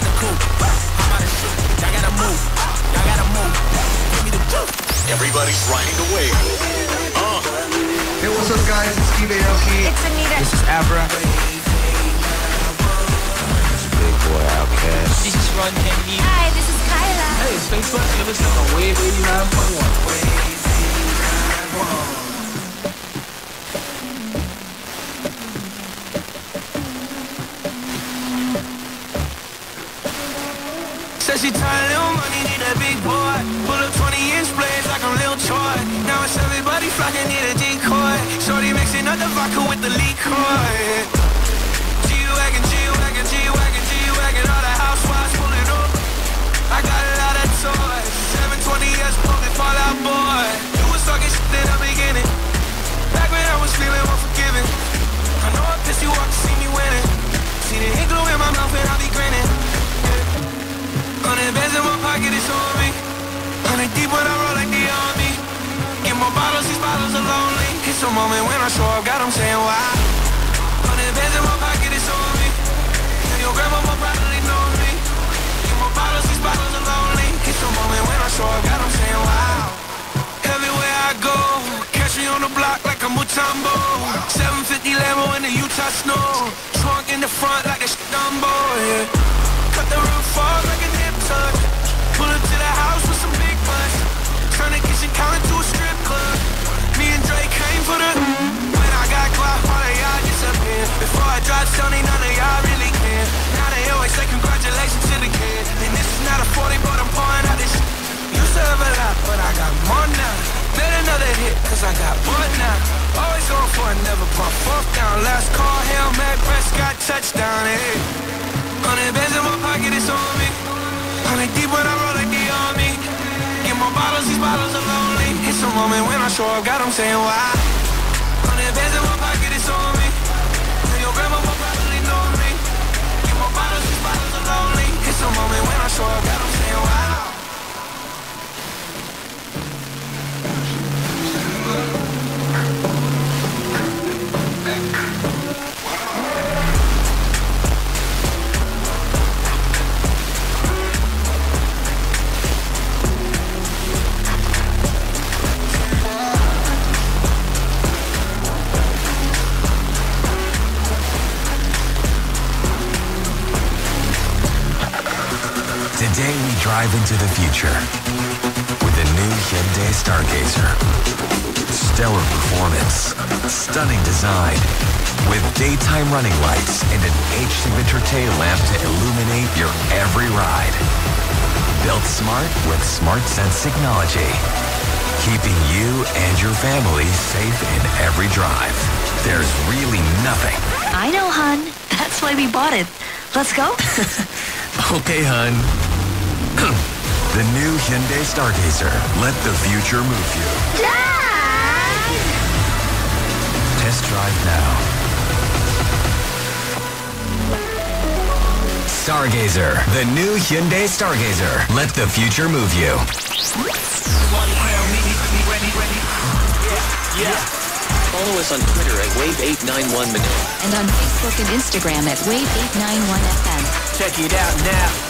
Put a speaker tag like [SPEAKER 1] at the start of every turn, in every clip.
[SPEAKER 1] out the coupe. Hop out the shoot. Y'all gotta move. Y'all gotta move. Give me the juice.
[SPEAKER 2] Everybody's riding the wave. Uh.
[SPEAKER 3] Hey, what's up, guys? It's Steve Aoki.
[SPEAKER 4] It's Anita.
[SPEAKER 5] This is Abra.
[SPEAKER 6] Big Boi OutKast.
[SPEAKER 5] This is Run DMC.
[SPEAKER 4] Hi, this is Kyla.
[SPEAKER 7] Hey, it's Facebook. You're listening to Wave 89.1.
[SPEAKER 1] Said she tired, little money, need a big boy. Pull up 20 inch blades like I'm Lil Troy. Now it's everybody flocking, need a decoy. Shorty mixing up the vodka with the liquor. Deep when I roll like the army. Get more bottles, these bottles are lonely. It's a moment when I show up, God, I'm saying why. Hundred bands in my pocket, it's on me. And your grandma will probably know me. Get more bottles, these bottles are lonely. It's a moment when I show up, God, I'm saying wow. Everywhere I go, catch me on the block like a Mutombo. 750 Lambo in the Utah snow. Trunk in the front Counter to a strip club. Me and Drake came for the. When I got clout, all of y'all disappear. Before I dropped Sony, none of y'all really care. Now they always say congratulations to the kid. And this is not a 40, but I'm pouring out this. Used to have a lot, but I got more now. Bet another hit, cause I got one now. Always going for it, never pump fourth down. Last call, Hail Mary, Prescott, touchdown, hey. Hundred bands in my pocket, it's on me. Hundred deep when I roll moment when I show up, God, I'm saying why.
[SPEAKER 8] Today we drive into the future with the new Hyundai Stargazer. Stellar performance, stunning design, with daytime running lights and an H-signature tail lamp to illuminate your every ride. Built smart with smart sense technology, keeping you and your family safe in every drive. There's really nothing.
[SPEAKER 9] I know, hun. That's why we bought it. Let's go.
[SPEAKER 8] Okay, hun. the new Hyundai Stargazer. Let the future move you. Dad! Test drive now. Stargazer, the new Hyundai Stargazer. Let the future move you.
[SPEAKER 6] Follow us on Twitter at Wave891 Manila.
[SPEAKER 9] And on Facebook and Instagram at Wave891FM.
[SPEAKER 1] Check it out now.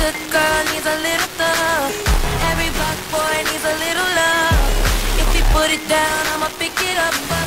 [SPEAKER 4] good girl needs a little thug. Every black boy needs a little love. If we put it down, I'ma pick it up,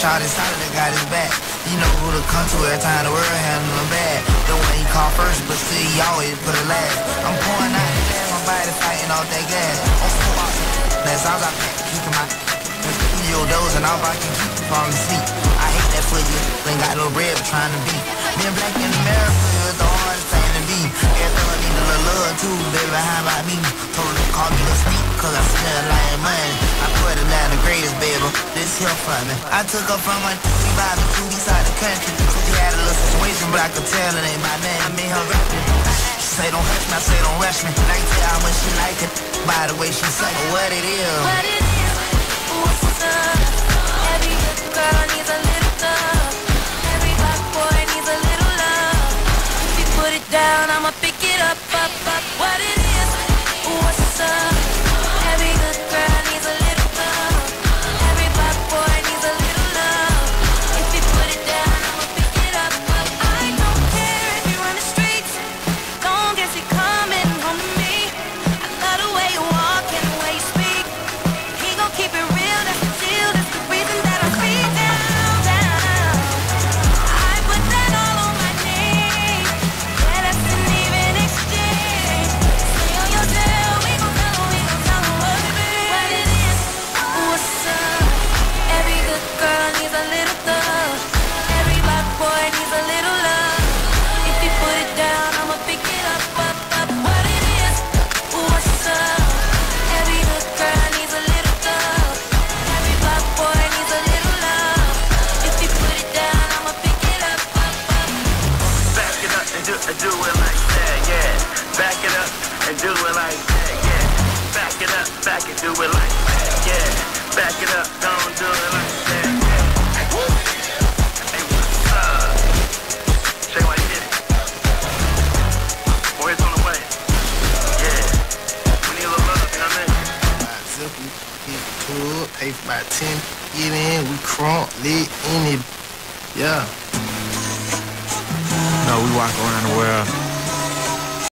[SPEAKER 5] shot is solid, that got his back. You know who to come to every time the world handle him bad. The one he call first, but still he always put it last. I'm pouring out the gas, my body fighting off that gas. I'm full out. That's all I pack, keeping my studio doors and all I can keep falling asleep. I hate that for you, ain't got no bread trying to beat. Being black in America is the hardest thing be. I need a little love too, baby, how about me? Told her to call me the sneak, cause I smell like money. I put it down the greatest, baby, this here for me. I took her from my we vibing to east side the country. So we had a little situation, but I could tell it ain't my name. I made her rap it. She say don't hush me, I say don't rush me. I can tell how much she like it by the way she say what it is.
[SPEAKER 4] What it is, what's up? Every good girl needs a little down, I'ma pick we
[SPEAKER 5] crunk, in it. Yeah.
[SPEAKER 10] No, we walk around the world